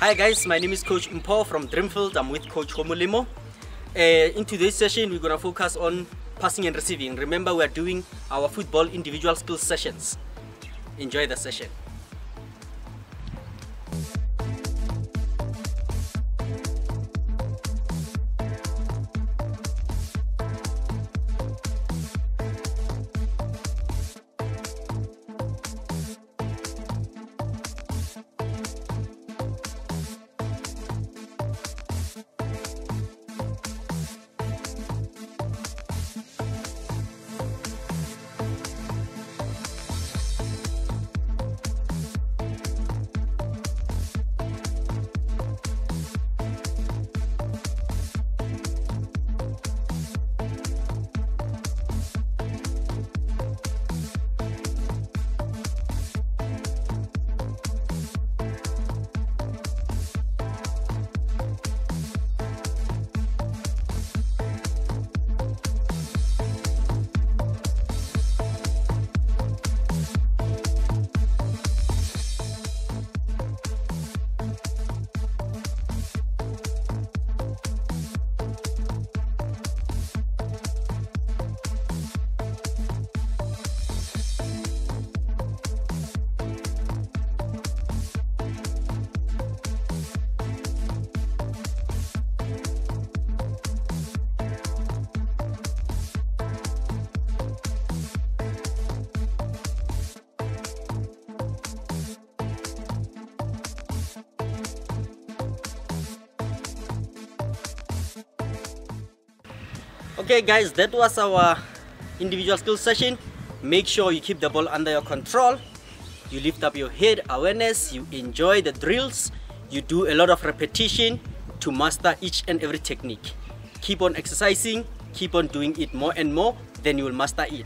Hi guys, my name is Coach Mpo from Dreamfield. I'm with Coach Homolimo. Uh, in today's session, we're gonna focus on passing and receiving. Remember, we're doing our football individual skills sessions. Enjoy the session. Okay guys, that was our individual skills session. Make sure you keep the ball under your control. You lift up your head awareness, you enjoy the drills, you do a lot of repetition to master each and every technique. Keep on exercising, keep on doing it more and more, then you will master it.